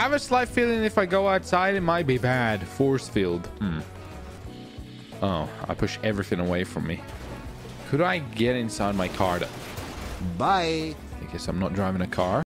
I have a slight feeling if I go outside, it might be bad. Force field. Hmm. Oh, I push everything away from me. Could I get inside my car? Bye. I guess I'm not driving a car.